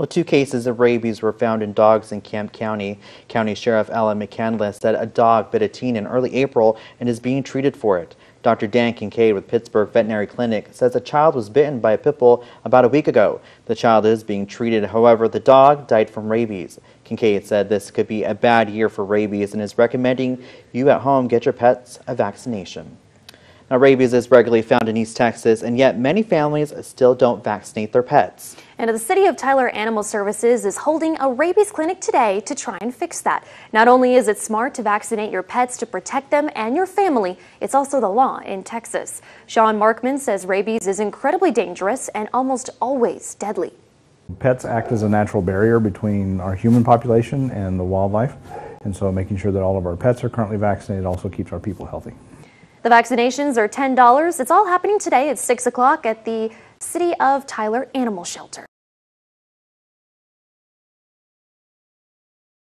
Well, two cases of rabies were found in dogs in Camp County. County Sheriff Alan McCandless said a dog bit a teen in early April and is being treated for it. Dr. Dan Kincaid with Pittsburg Veterinary Clinic says a child was bitten by a pit bull about a week ago. The child is being treated, however, the dog died from rabies. Kincaid said this could be a bad year for rabies and is recommending you at home get your pets a vaccination. Now, rabies is regularly found in East Texas, and yet many families still don't vaccinate their pets. And the City of Tyler Animal Services is holding a rabies clinic today to try and fix that. Not only is it smart to vaccinate your pets to protect them and your family, it's also the law in Texas. Sean Markman says rabies is incredibly dangerous and almost always deadly. Pets act as a natural barrier between our human population and the wildlife, and so making sure that all of our pets are currently vaccinated also keeps our people healthy. The vaccinations are $10. It's all happening today at 6 o'clock at the City of Tyler Animal Shelter.